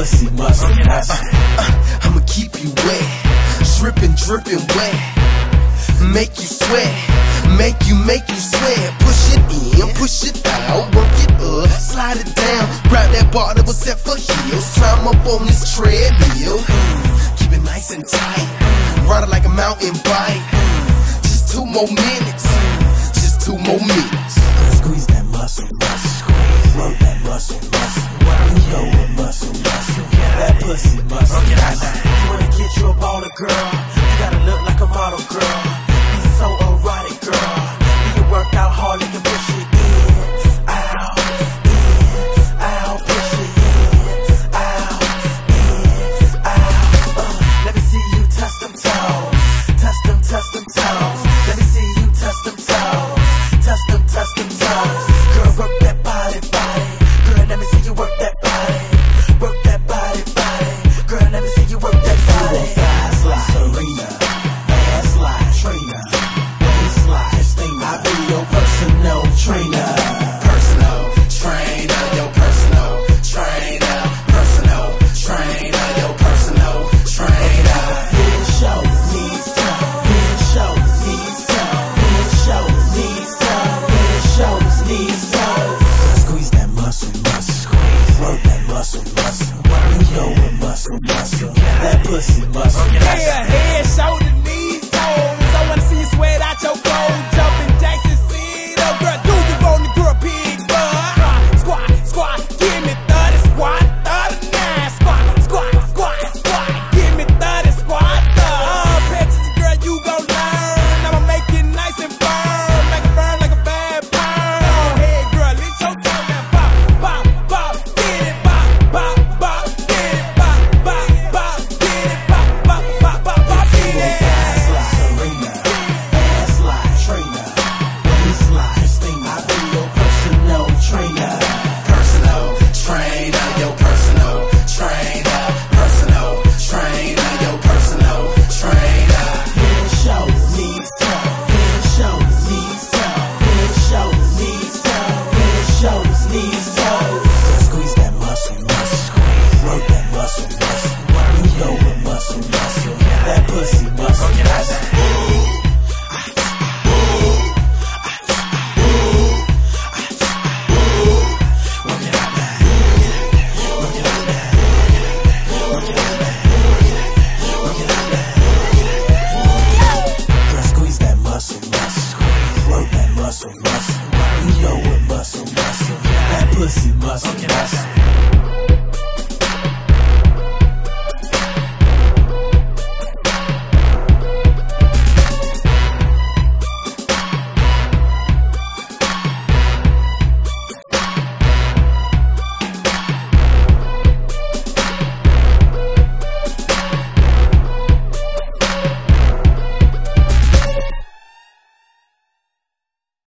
pussy must be nasty. Uh, uh, uh, I'ma keep you wet, dripping, dripping wet. Make you sweat, make you, make you sweat. Push it in, push it out, work it up, slide it down. Grab that bar that was set for heels, climb up on this treadmill. Keep it nice and tight, ride it like a mountain bike. Just two more minutes. pussy buster. Okay, muscle, muscle. You know what muscle, muscle. That pussy muscle, muscle.